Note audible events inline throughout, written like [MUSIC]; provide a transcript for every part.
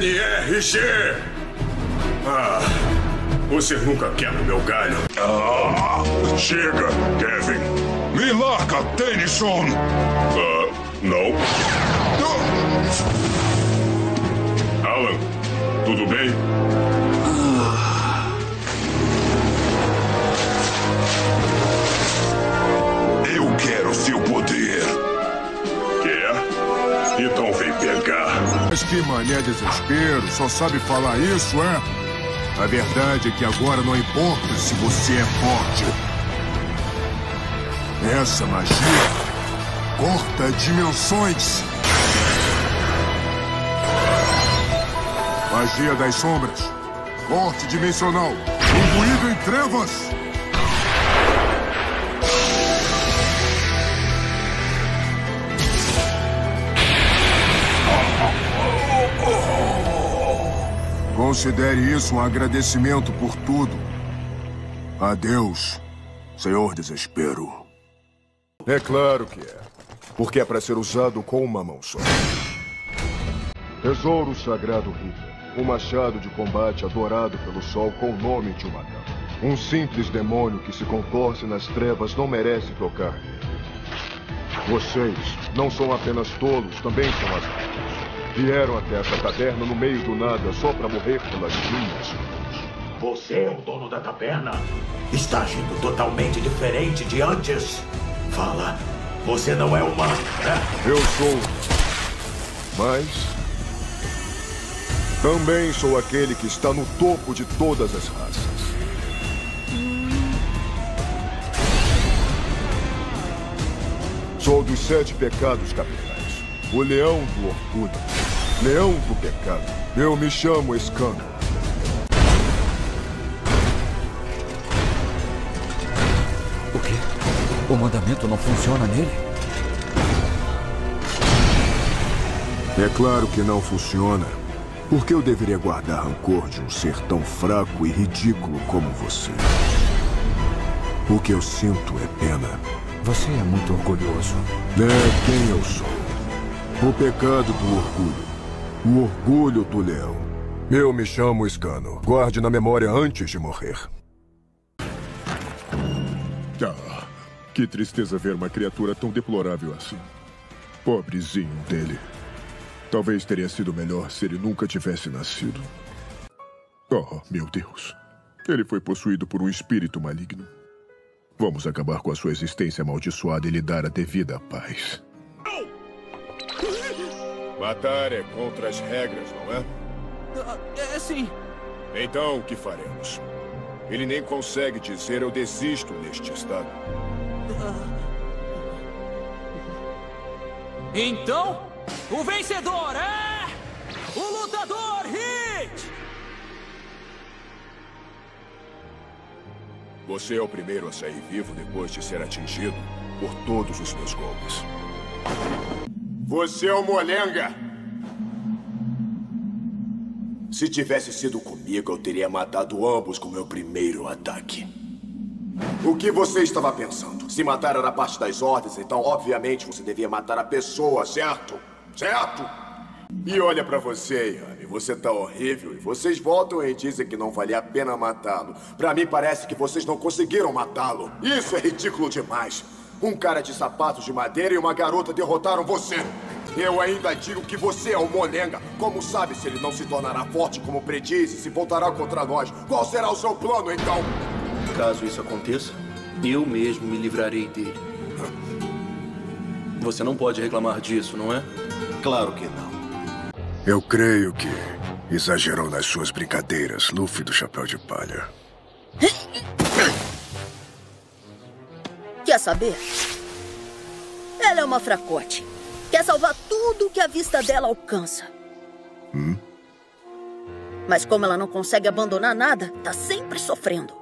NRG! Ah, você nunca quebra meu galho. Ah, chega, Kevin. Me larga, Tennyson! Ah, não. Alan, tudo bem? Eu quero seu poder. Mas que mané desespero, só sabe falar isso, é? A verdade é que agora não importa se você é forte. Essa magia corta dimensões. Magia das sombras. Corte dimensional. Imbuído em trevas. Considere isso um agradecimento por tudo. Adeus, Senhor Desespero. É claro que é. Porque é para ser usado com uma mão só. Tesouro Sagrado Reaper. Um machado de combate adorado pelo sol com o nome de uma dama. Um simples demônio que se contorce nas trevas não merece tocar nele. Vocês não são apenas tolos, também são azados. Vieram até essa taberna no meio do nada só para morrer pelas minhas mãos. Você é o dono da taberna? Está agindo totalmente diferente de antes. Fala, você não é humano, né? Eu sou. Mas. Também sou aquele que está no topo de todas as raças. Sou dos sete pecados capitais. O leão do orgulho. Leão do pecado. Eu me chamo Escano. O quê? O mandamento não funciona nele? É claro que não funciona. Por que eu deveria guardar rancor de um ser tão fraco e ridículo como você? O que eu sinto é pena. Você é muito orgulhoso. É quem eu sou. O pecado do orgulho. O orgulho do leão. Eu me chamo Escano. Guarde na memória antes de morrer. Ah, que tristeza ver uma criatura tão deplorável assim. Pobrezinho dele. Talvez teria sido melhor se ele nunca tivesse nascido. Oh, meu Deus. Ele foi possuído por um espírito maligno. Vamos acabar com a sua existência amaldiçoada e lhe dar a devida paz. Matar é contra as regras, não é? É sim. Então, o que faremos? Ele nem consegue dizer eu desisto neste estado. Então, o vencedor é. O lutador Hit! Você é o primeiro a sair vivo depois de ser atingido por todos os meus golpes. Você é o Molenga! Se tivesse sido comigo, eu teria matado ambos com meu primeiro ataque. O que você estava pensando? Se matar era parte das ordens, então obviamente você devia matar a pessoa, certo? Certo? E olha pra você, Yami, você tá horrível e vocês voltam e dizem que não valia a pena matá-lo. Pra mim parece que vocês não conseguiram matá-lo. Isso é ridículo demais. Um cara de sapatos de madeira e uma garota derrotaram você. Eu ainda digo que você é o Molenga. Como sabe se ele não se tornará forte como prediz e se voltará contra nós? Qual será o seu plano, então? Caso isso aconteça, eu mesmo me livrarei dele. Você não pode reclamar disso, não é? Claro que não. Eu creio que exagerou nas suas brincadeiras, Luffy do Chapéu de Palha. [LAUGHS] Quer saber? Ela é uma fracote. Quer salvar tudo que a vista dela alcança. Hum? Mas como ela não consegue abandonar nada, tá sempre sofrendo.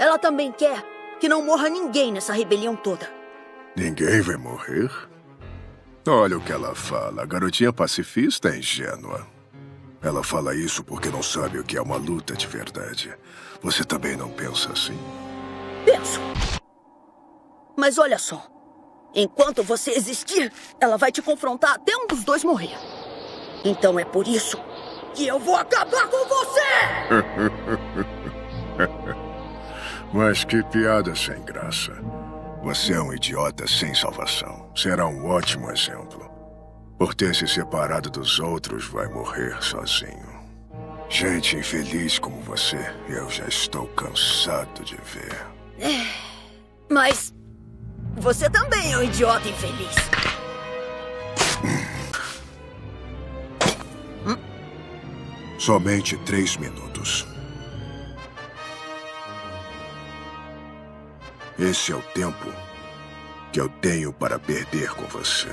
Ela também quer que não morra ninguém nessa rebelião toda. Ninguém vai morrer? Olha o que ela fala. A garotinha pacifista é ingênua. Ela fala isso porque não sabe o que é uma luta de verdade. Você também não pensa assim? Penso. Mas olha só. Enquanto você existir, ela vai te confrontar até um dos dois morrer. Então é por isso que eu vou acabar com você! [LAUGHS] Mas que piada sem graça. Você é um idiota sem salvação. Será um ótimo exemplo. Por ter se separado dos outros, vai morrer sozinho. Gente infeliz como você, eu já estou cansado de ver. É, mas você também é um idiota infeliz. Somente três minutos. Esse é o tempo que eu tenho para perder com você.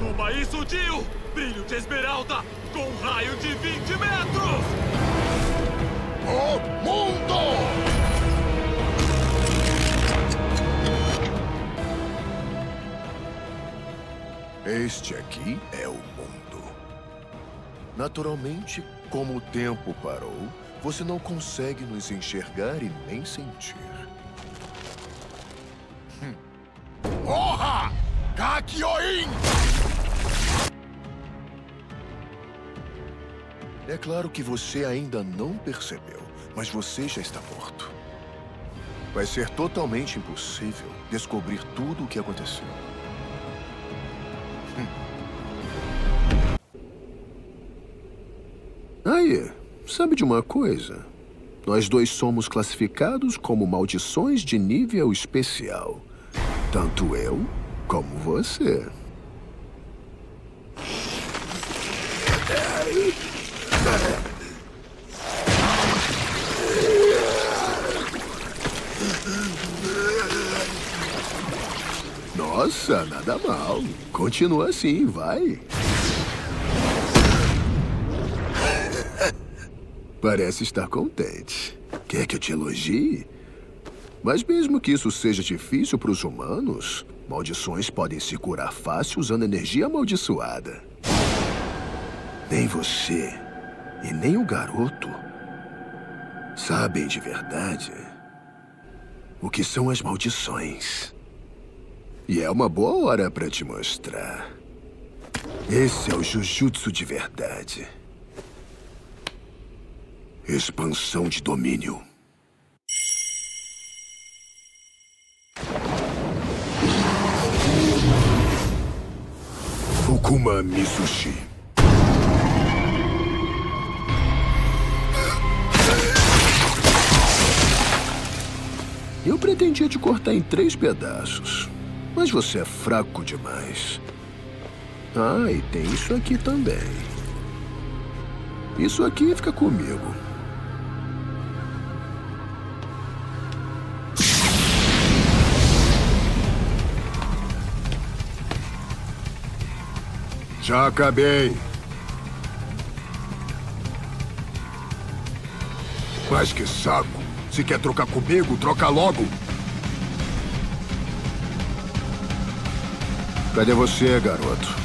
Toma isso, Dio! Brilho de esmeralda com um raio de 20 metros! O mundo! Este aqui é o mundo. Naturalmente, como o tempo parou, você não consegue nos enxergar e nem sentir. Hum. Porra! Kakyoin! É claro que você ainda não percebeu, mas você já está morto. Vai ser totalmente impossível descobrir tudo o que aconteceu. Aí, sabe de uma coisa? Nós dois somos classificados como maldições de nível especial. Tanto eu como você. Nossa, nada mal. Continua assim, vai. Parece estar contente. Quer que eu te elogie? Mas mesmo que isso seja difícil para os humanos, maldições podem se curar fácil usando energia amaldiçoada. Nem você e nem o garoto sabem de verdade o que são as maldições. E é uma boa hora para te mostrar. Esse é o Jujutsu de verdade. Expansão de domínio. Fukuma Mitsushi. Eu pretendia te cortar em três pedaços, mas você é fraco demais. Ah, e tem isso aqui também. Isso aqui fica comigo. Já acabei. Mas que saco. Se quer trocar comigo, troca logo. Cadê você, garoto?